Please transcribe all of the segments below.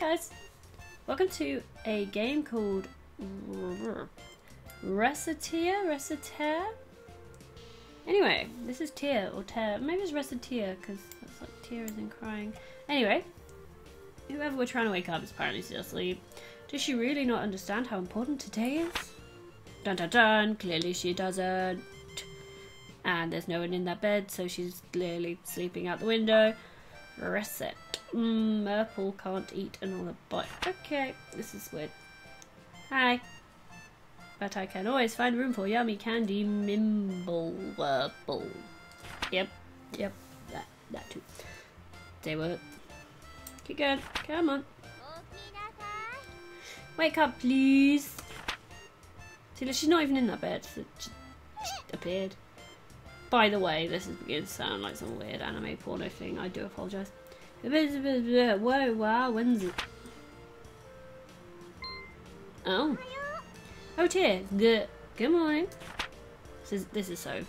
guys, welcome to a game called Reciteer, Reciteer? Anyway, this is Tear or Tear. Maybe it's Reciteer because that's like tears and crying. Anyway, whoever we're trying to wake up is apparently still asleep. Does she really not understand how important today is? Dun dun dun, clearly she doesn't. And there's no one in that bed, so she's clearly sleeping out the window. Reset. Mm, Merple can't eat another bite. Okay, this is weird. Hi. But I can always find room for yummy candy Mimblewurple. Yep, yep, that, that too. Say what? Keep going, come on. Wake up, please. See, look, she's not even in that bed. She appeared. By the way, this is beginning to sound like some weird anime porno thing. I do apologise. Whoa, wow, when's it? Oh. Oh dear. Good. Good morning. This is, this is so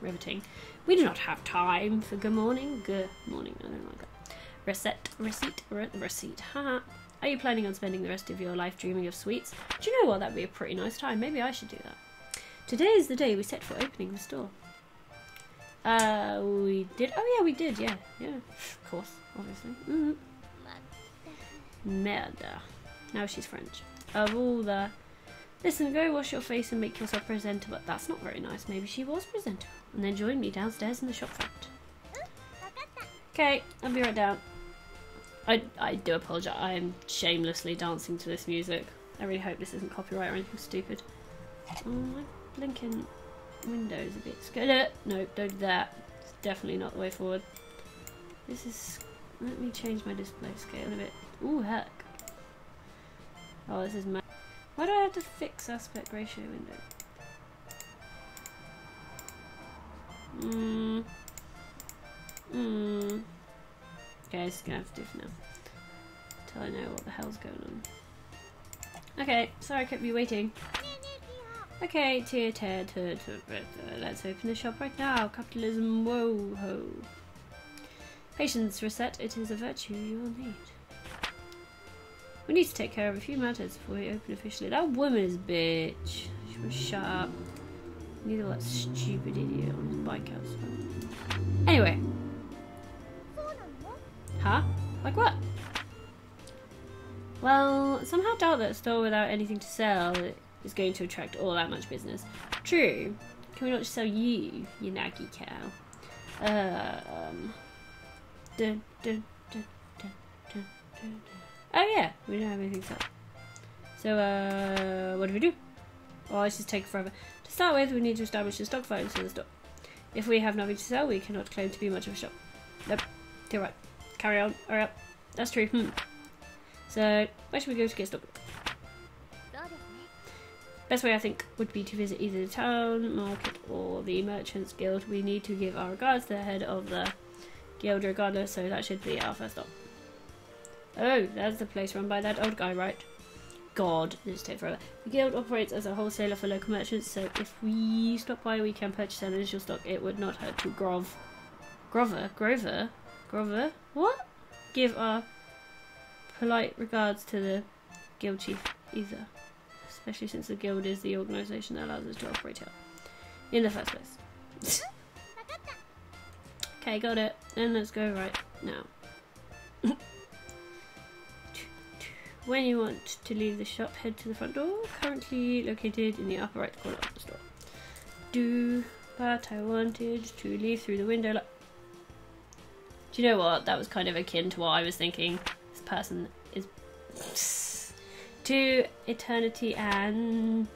riveting. We do not have time for good morning. Good morning. I don't like that. Reset, receipt, re receipt. Haha. Are you planning on spending the rest of your life dreaming of sweets? Do you know what? That'd be a pretty nice time. Maybe I should do that. Today is the day we set for opening the store. Uh, we did. Oh yeah, we did. Yeah, yeah. Of course, obviously. Mm -hmm. Merda. Now she's French. Of all the. Listen, go wash your face and make yourself presentable. But that's not very nice. Maybe she was presentable. And then join me downstairs in the shop front. Okay, I'll be right down. I, I do apologise. I am shamelessly dancing to this music. I really hope this isn't copyright or anything stupid. Oh, my blinking window's a bit scared. No, don't do that. It's definitely not the way forward. This is... Let me change my display scale a bit. Ooh, heck. Oh, this is my... Why do I have to fix aspect ratio window? Hmm. Hmm. Okay, it's gonna have to do for now. Until I know what the hell's going on. Okay, sorry I kept you waiting. Okay, tier, tier, tier, tier, let's open the shop right now. Capitalism, whoa ho. Patience, reset, it is a virtue you will need. We need to take care of a few matters before we open officially. That woman is a bitch. She was shut up. Neither that stupid idiot on his bike outside. Anyway. Huh? Like what? Well, somehow doubt that a store without anything to sell is going to attract all that much business. True. Can we not just sell you, you naggy cow? Um. Dun, dun, dun, Oh yeah, we don't have anything sell. So, uh, what do we do? Well, this is taking forever. To start with, we need to establish a stock value for the store. If we have nothing to sell, we cannot claim to be much of a shop. Nope. You're right. Carry on. Up. That's true. Hmm. So, where should we go to get stock? Best way I think would be to visit either the town market or the merchants guild. We need to give our regards to the head of the guild regardless, so that should be our first stop. Oh, that's the place run by that old guy, right? God, this takes forever. The guild operates as a wholesaler for local merchants, so if we stop by, we can purchase an initial stock. It would not hurt to grov, grover, grover, grover. What? Give our polite regards to the guild chief either especially since the guild is the organisation that allows us to operate in the first place. okay, got it. Then let's go right now. when you want to leave the shop, head to the front door, currently located in the upper right corner of the store. Do, but I wanted to leave through the window. Do you know what? That was kind of akin to what I was thinking. This person is to eternity and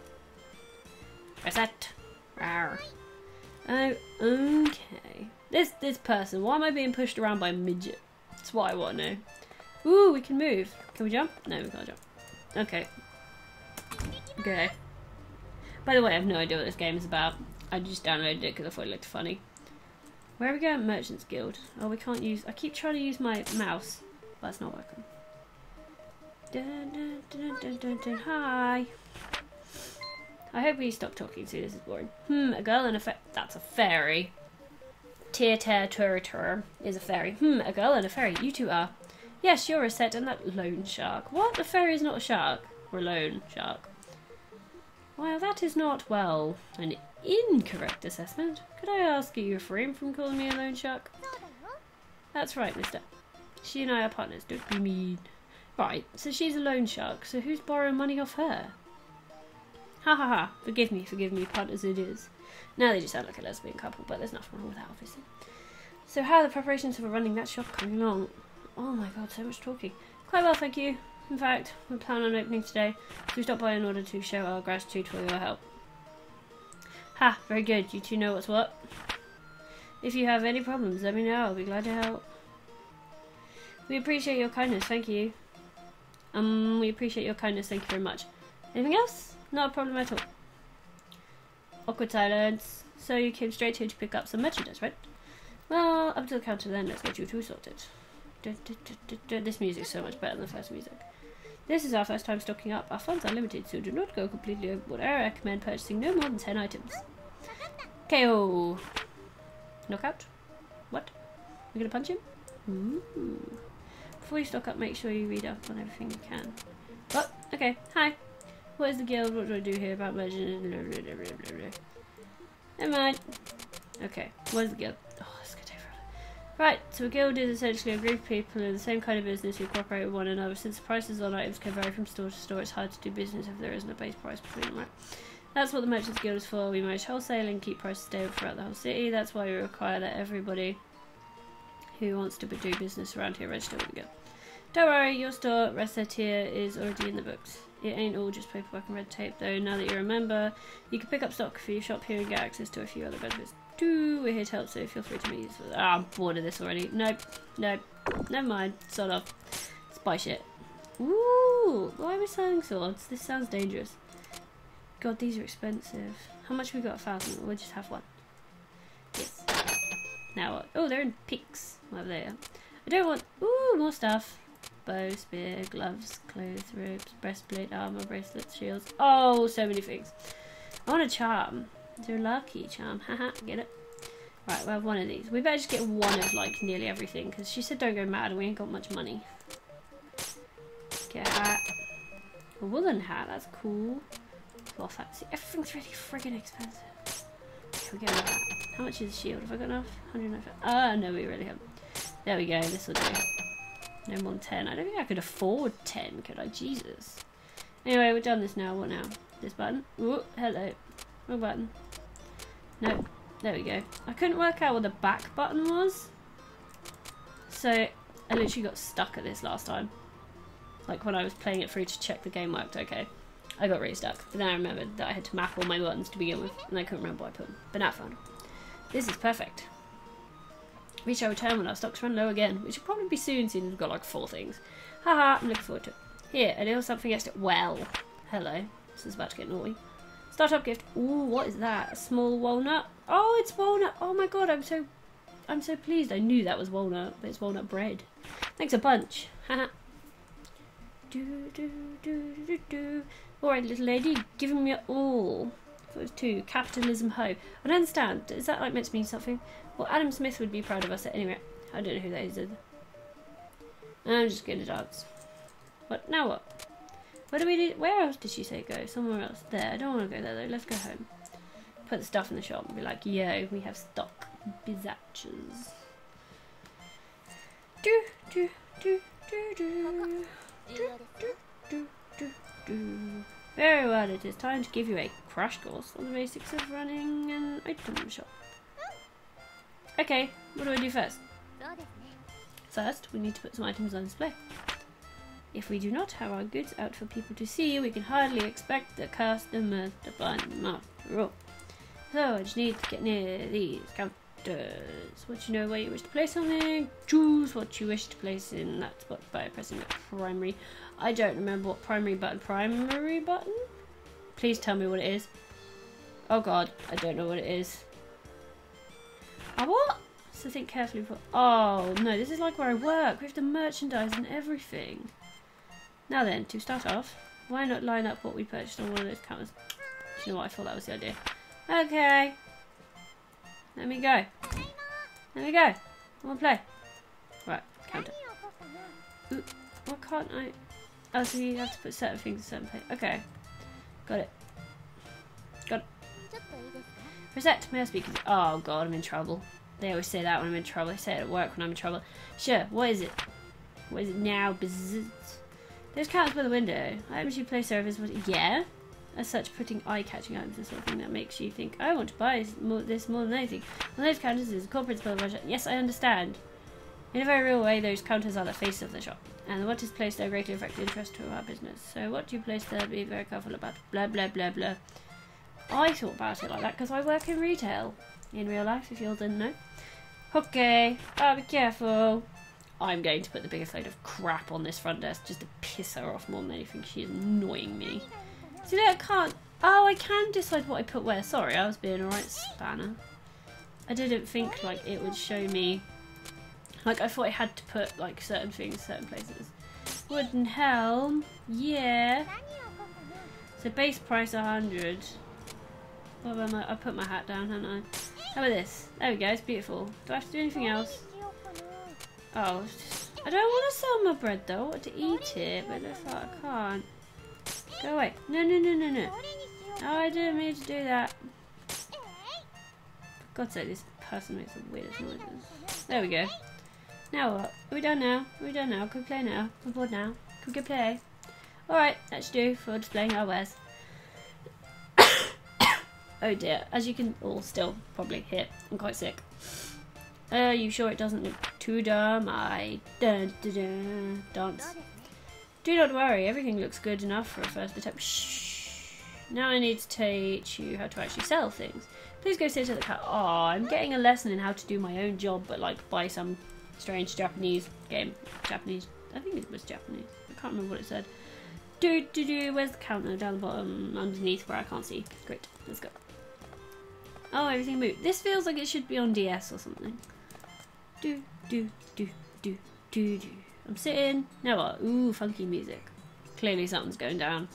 reset. Rawr. Oh, okay. This this person. Why am I being pushed around by a midget? That's what I want to know. Ooh, we can move. Can we jump? No, we can't jump. Okay. Okay. By the way, I have no idea what this game is about. I just downloaded it because I thought it looked funny. Where are we going? Merchants Guild. Oh, we can't use... I keep trying to use my mouse, but it's not working. Dun, dun, dun, Hi. I hope we stop talking soon. This is boring. Hmm, a girl and a fa- That's a fairy. Tear tear tur tur is a fairy. Hmm, a girl and a fairy. You two are. Yes, you're a set and that loan shark. What? A fairy is not a shark. Or a loan shark. Well, that is not, well, an incorrect assessment. Could I ask you refrain from calling me a loan shark? That's right, mister. She and I are partners, don't be mean. Right, so she's a loan shark, so who's borrowing money off her? Ha ha ha, forgive me, forgive me, partners it is. Now they just sound like a lesbian couple, but there's nothing wrong with that, obviously. So how are the preparations for running that shop coming along? Oh my god, so much talking. Quite well, thank you. In fact, we plan on opening today, so we stopped by in order to show our gratitude for your help. Ha, very good. You two know what's what. If you have any problems, let me know. I'll be glad to help. We appreciate your kindness, thank you. Um, we appreciate your kindness, thank you very much. Anything else? Not a problem at all. Awkward silence. So you came straight here to pick up some merchandise, right? Well, up to the counter then, let's get you two sorted. This music's so much better than the first music. This is our first time stocking up. Our funds are limited, so do not go completely overboard. I recommend purchasing no more than 10 items. KO! Knockout? What? You're gonna punch him? Ooh. Before you stock up, make sure you read up on everything you can. Oh, okay. Hi. What is the guild? What do I do here about legend? Never mind. Okay. What is the guild? Oh, this could take forever. Right, so a guild is essentially a group of people in the same kind of business who cooperate with one another. Since prices on items can vary from store to store, it's hard to do business if there isn't a base price between them, right? That's what the Merchants Guild is for. We manage wholesale and keep prices stable throughout the whole city. That's why we require that everybody who wants to do business around here register with the guild. Don't worry, your store, Recettear, is already in the books. It ain't all just paperwork and red tape, though. Now that you remember. you can pick up stock for your shop here and get access to a few other benefits do. We're here to help, so feel free to meet us. Oh, I'm bored of this already. Nope. Nope. Never mind. Sort of. Spy shit. Ooh, why are we selling swords? This sounds dangerous. God, these are expensive. How much we got? A thousand. We'll just have one. Yes. Now what? Oh, they're in peaks. Over there. I don't want... Ooh, more stuff. Bow, spear, gloves, clothes, robes, breastplate, armor, bracelets, shields. Oh, so many things. I want a charm. There a lucky charm? Haha, get it? Right, we have one of these. We better just get one of, like, nearly everything, because she said don't go mad and we ain't got much money. Get a hat. A woolen hat, that's cool. Cloth hat. See, everything's really friggin' expensive. we get that? How much is the shield? Have I got enough? 195. Ah, no, we really haven't. There we go, this will do. No more than 10. I don't think I could afford 10, could I? Jesus. Anyway, we've done this now. What now? This button. Ooh, hello. Wrong button. No. There we go. I couldn't work out what the back button was. So I literally got stuck at this last time. Like when I was playing it through to check the game worked okay. I got really stuck. But then I remembered that I had to map all my buttons to begin with. And I couldn't remember what I put them. But now I found This is perfect. Shall return when our stocks run low again. Which will probably be soon since we've got like four things. Haha, I'm looking forward to it. Here, a little something extra. Well, hello. This is about to get naughty. Startup gift. Ooh, what is that? A small walnut. Oh, it's walnut. Oh my god, I'm so, I'm so pleased. I knew that was walnut, but it's walnut bread. Thanks a bunch. Haha. do do do do do. All right, little lady, give me all. Those two. Capitalism ho. I don't understand. Is that like meant to mean something? Well, Adam Smith would be proud of us anyway. I don't know who that is either. I'm just gonna dance. What? Now what? Where do we do? Where else did she say go? Somewhere else. There. I don't want to go there though. Let's go home. Put the stuff in the shop and be like, yo, we have stock. bizatches." Do, do, do, do, do. Do, do, do, do, do. Very well, it is time to give you a crash course on the basics of running an item shop. Okay, what do I do first? First, we need to put some items on display. If we do not have our goods out for people to see, we can hardly expect the customers to buy them after all. So I just need to get near these counters. Once you know where you wish to place something, choose what you wish to place in that spot by pressing the primary. I don't remember what primary button. Primary button? Please tell me what it is. Oh god, I don't know what it is. Oh, what? So think carefully. For oh no, this is like where I work. We have the merchandise and everything. Now then, to start off, why not line up what we purchased on one of those counters? Do you know what? I thought that was the idea. Okay. Let me go. Let me go. I want to play. Right, counter. Ooh, why can't I? Oh, so you have to put certain things in certain place. Okay. Got it. Reset, may I speak? Oh god, I'm in trouble. They always say that when I'm in trouble. They say it at work when I'm in trouble. Sure, what is it? What is it now? Bzzz. There's counters by the window. Items you place there is yeah. As such, putting eye-catching items is something that makes you think, I want to buy this more than anything. Those counters is the core principle of. Yes, I understand. In a very real way, those counters are the face of the shop. And what is placed there greatly affects the interest to our business. So what do you place there, be very careful about. Blah, blah, blah, blah. I thought about it like that because I work in retail. In real life, if you all didn't know. Okay, oh, be careful. I'm going to put the biggest load of crap on this front desk just to piss her off more than anything. She is annoying me. See, I can't... Oh, I can decide what I put where. Sorry, I was being a right spanner. I didn't think, like, it would show me... Like, I thought I had to put, like, certain things certain places. Wooden helm. Yeah. So base price 100. What about my... I put my hat down, haven't I? How about this? There we go, it's beautiful. Do I have to do anything else? Oh, I don't want to sell my bread though. I want to eat it, but looks like I can't. Go away. No, no, no, no, no. Oh, I didn't mean to do that. For God's sake, this person makes the weirdest noises. There we go. Now what? Are we done now? Are we done now? Can we play now? I'm bored now. Can we go play? Alright, that's do for displaying our wares. Oh dear, as you can all still probably hear, I'm quite sick. Are you sure it doesn't look too dumb? I dun, dun, dun, dance. Do not worry, everything looks good enough for a first attempt. Shh. Now I need to teach you how to actually sell things. Please go sit at the cat. Oh, I'm getting a lesson in how to do my own job, but like by some strange Japanese game. Japanese. I think it was Japanese. I can't remember what it said. Do do do. Where's the counter? Down the bottom, underneath where I can't see. Great. Let's go. Oh, everything moved. This feels like it should be on DS or something. Do, do, do, do, do, do. I'm sitting. Now what? Ooh, funky music. Clearly something's going down.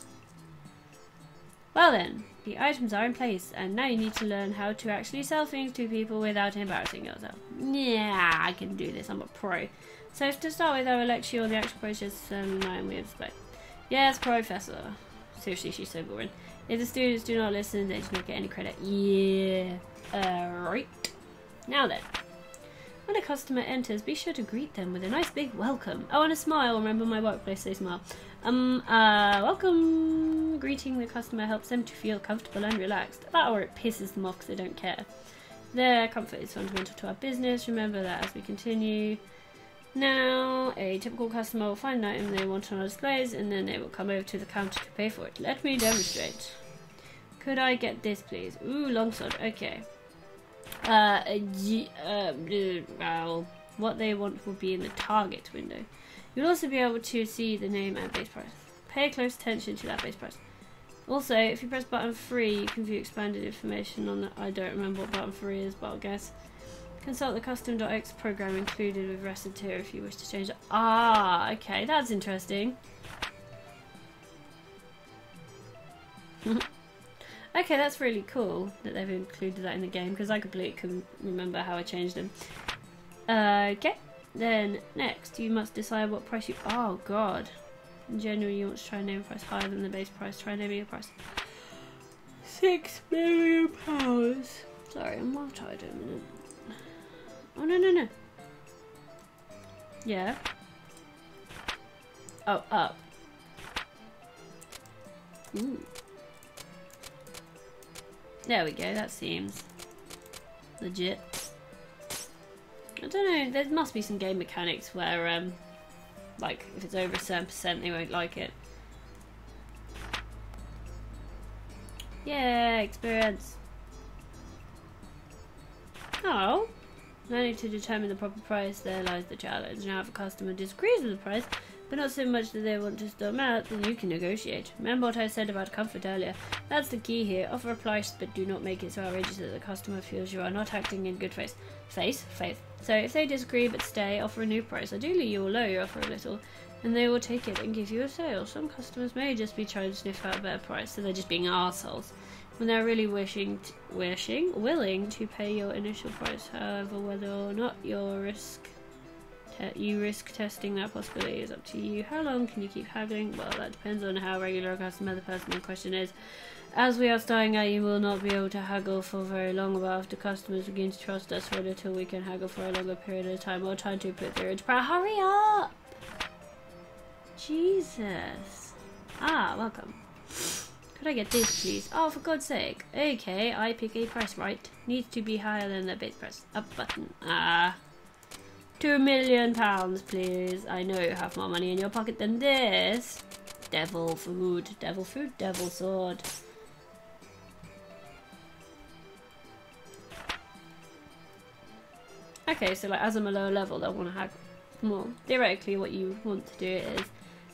Well then, the items are in place, and now you need to learn how to actually sell things to people without embarrassing yourself. Yeah, I can do this. I'm a pro. So to start with, I will lecture you on the actual process and um, we explain. Yes, Professor. Seriously, she's so boring. If the students do not listen, they do not get any credit. Yeah. Alright. Now then. When a customer enters, be sure to greet them with a nice big welcome. Oh, and a smile. Remember my workplace, they smile. Um, uh, welcome. Greeting the customer helps them to feel comfortable and relaxed. That or it pisses them off because they don't care. Their comfort is fundamental to our business. Remember that as we continue. Now, a typical customer will find an item they want on our displays and then they will come over to the counter to pay for it. Let me demonstrate. Could I get this, please? Ooh, longsword. Okay. Uh, uh, well, what they want will be in the target window. You'll also be able to see the name and base price. Pay close attention to that base price. Also, if you press button 3, you can view expanded information on the... I don't remember what button 3 is, but I'll guess. Consult the custom.x program included with rested here if you wish to change it. Ah, okay, that's interesting. Okay, that's really cool that they've included that in the game because I completely couldn't remember how I changed them. Okay, then next you must decide what price you. Oh god. In general, you want to try and name a price higher than the base price. Try naming a price. Six million pounds. Sorry, I'm more tired a minute. Oh no no no. Yeah. Oh, up. Ooh. There we go, that seems legit. I don't know, there must be some game mechanics where, um, like, if it's over a certain percent, they won't like it. Yeah, experience. Oh. Need to determine the proper price, there lies the challenge. Now if a customer disagrees with the price, but not so much that they want to storm out, then you can negotiate. Remember what I said about comfort earlier. That's the key here. Offer a price, but do not make it so outrageous that the customer feels you are not acting in good faith. Faith? Faith. So if they disagree but stay, offer a new price. Ideally, you will lower your offer a little, and they will take it and give you a sale. Some customers may just be trying to sniff out a better price, so they're just being assholes. When they're really wishing, wishing, willing to pay your initial price, however, whether or not your risk you risk testing that possibility is up to you. How long can you keep haggling? Well, that depends on how regular a customer the person in question is. As we are starting out, you will not be able to haggle for very long, but after customers begin to trust us, wait until we can haggle for a longer period of time or time to put into practice. Hurry up! Jesus. Ah, welcome. Could I get this, please? Oh, for God's sake. Okay, I pick a price right. Needs to be higher than the bid price. Up button. Ah. Two million pounds, please. I know you have more money in your pocket than this. Devil food. Devil food, devil sword. Okay, so like as I'm a lower level, they'll want to have more. Theoretically, what you want to do is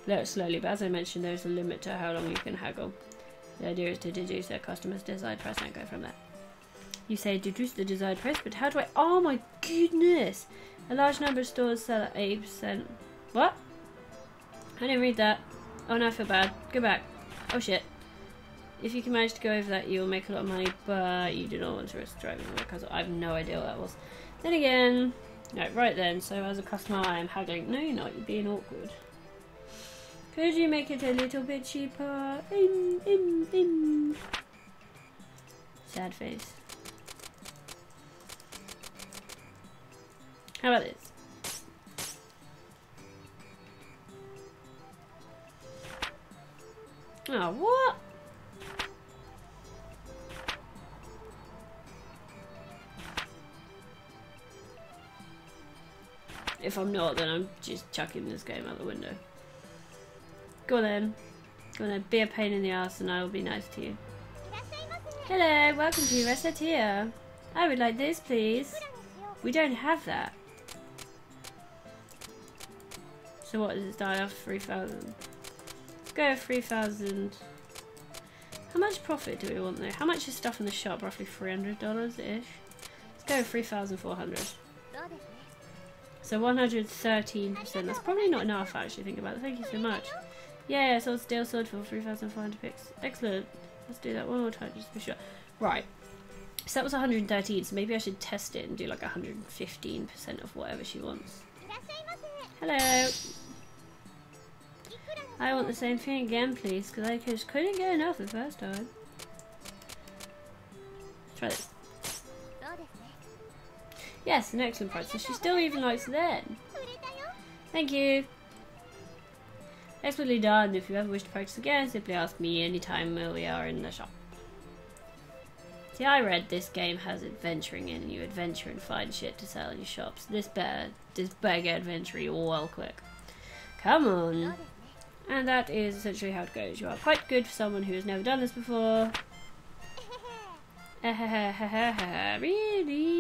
lower slowly, but as I mentioned, there's a limit to how long you can haggle. The idea is to deduce their customer's desired price and go from there. You say deduce the desired price, but how do I? Oh my goodness! A large number of stores sell at 80%. What? I didn't read that. Oh no, I feel bad. Go back. Oh shit. If you can manage to go over that, you will make a lot of money, but you do not want to risk driving because I have no idea what that was. Then again, right then, so as a customer I am haggling. No, you're not, you're being awkward. Could you make it a little bit cheaper? In, in, in. Sad face. How about this? Oh, what? If I'm not, then I'm just chucking this game out the window. Go on then. Go on then. Be a pain in the ass and I will be nice to you. Hello, welcome to Resetia. I would like this, please. We don't have that. So what does it start off? 3,000. Let's go 3,000. How much profit do we want though? How much is stuff in the shop? Roughly $300-ish. Let's go 3,400. So 113%. That's probably not enough actually, think about it. Thank you so much. Yeah, so steel sword for 3,400 picks. Excellent. Let's do that one more time just be sure. Right. So that was 113, so maybe I should test it and do like 115% of whatever she wants. Hello. I want the same thing again, please, because I just couldn't get enough the first time. Try this. Yes, an excellent price. So she still even likes then. Thank you. Expertly done. If you ever wish to purchase again, simply ask me anytime we are in the shop. See, I read this game has adventuring in, you adventure and find shit to sell in your shops. This better, this better get adventure well quick. Come on. And that is essentially how it goes. You are quite good for someone who has never done this before. really?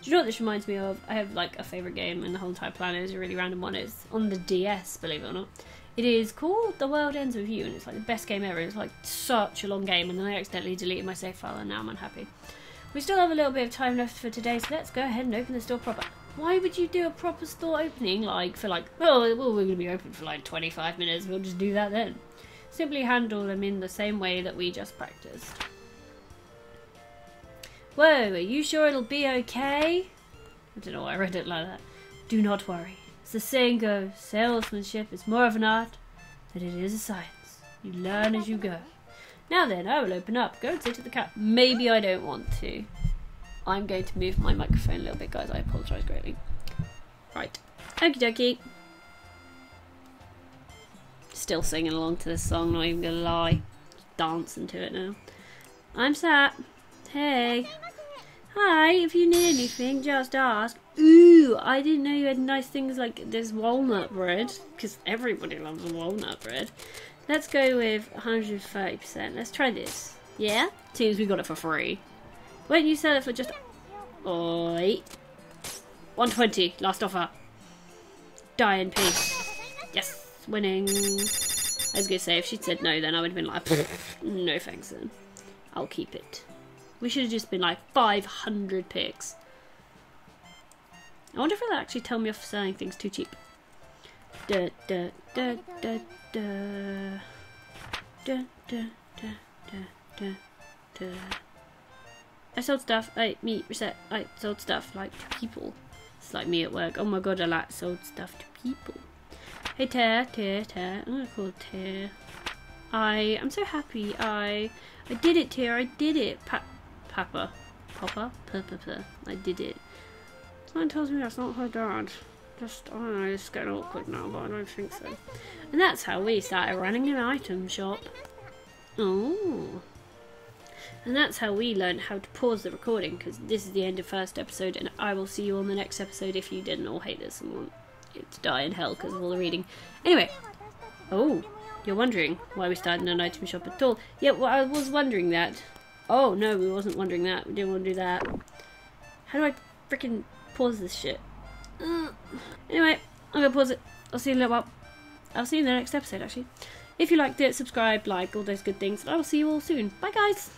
Do you know what this reminds me of? I have like a favourite game in the whole entire planet. It's a really random one. It's on the DS, believe it or not. It is called The World Ends With You, and it's like the best game ever. It's like such a long game, and then I accidentally deleted my save file, and now I'm unhappy. We still have a little bit of time left for today, so let's go ahead and open the store proper. Why would you do a proper store opening, like, for like, oh, well, we're going to be open for like 25 minutes, we'll just do that then. Simply handle them in the same way that we just practiced. Whoa, are you sure it'll be okay? I don't know why I read it like that. Do not worry. As the saying goes, salesmanship is more of an art than it is a science. You learn as you go. Now then, I will open up. Go and sit to the cat. Maybe I don't want to. I'm going to move my microphone a little bit, guys. I apologise greatly. Right. Okie dokie. Still singing along to this song, not even gonna lie. Dancing to it now. I'm Sat. Hey. Hi, if you need anything, just ask. Ooh, I didn't know you had nice things like this walnut bread, because everybody loves walnut bread. Let's go with 130%. Let's try this. Yeah? Seems we got it for free. Won't you sell it for just... Oi. 120. Last offer. Die in peace. Yes. Winning. I was to say, if she'd said no, then I would have been like, no thanks then. I'll keep it. We should have just been like 500 picks. I wonder if they'll actually tell me off selling things too cheap. Da, da, da, da, da. Da, da, da, da, da, da. I sold stuff. I me reset. I sold stuff like to people. It's like me at work. Oh my god, I like sold stuff to people. Hey Tear, Tear, Tear. I'm gonna call Tear. I am so happy. I I did it, Tear. I did it. Pa Papa, Papa, Papa, I did it. Someone tells me that's not her dad. Just I don't know. It's getting awkward now, but I don't think so. And that's how we started running an item shop. Oh. And that's how we learned how to pause the recording because this is the end of first episode, and I will see you on the next episode if you didn't all hate this and want it to die in hell because of all the reading. Anyway, oh, you're wondering why we started an item shop at all? Yeah, well, I was wondering that. Oh no, we wasn't wondering that. We didn't want to do that. How do I freaking pause this shit? Uh, anyway, I'm gonna pause it. I'll see you in a little while. I'll see you in the next episode, actually. If you liked it, subscribe, like, all those good things, and I will see you all soon. Bye, guys!